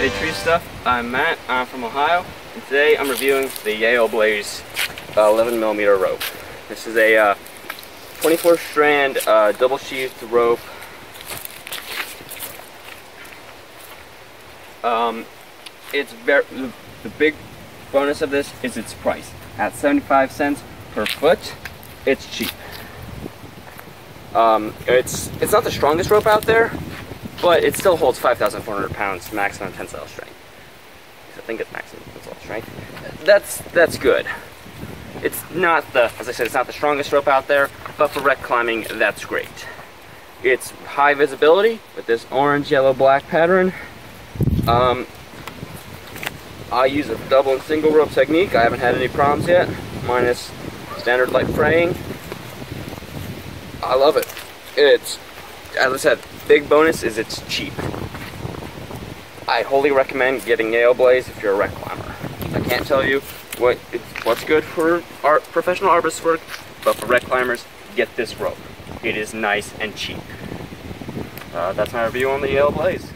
Hey Tree Stuff, I'm Matt, I'm from Ohio, and today I'm reviewing the Yale Blaze uh, 11 millimeter rope. This is a uh, 24 strand uh, double sheathed rope. Um, it's very, the, the big bonus of this is its price. At 75 cents per foot, it's cheap. Um, it's, it's not the strongest rope out there, but it still holds 5,400 pounds maximum tensile strength. I think it's maximum tensile strength. That's that's good. It's not the, as I said, it's not the strongest rope out there, but for rec climbing, that's great. It's high visibility with this orange, yellow, black pattern. Um, I use a double and single rope technique. I haven't had any problems yet, minus standard light fraying. I love it. It's, as I said, big bonus is it's cheap. I wholly recommend getting Yale Blaze if you're a rec climber. I can't tell you what what's good for art, professional arborist work, but for rec climbers, get this rope. It is nice and cheap. Uh, that's my review on the Yale Blaze.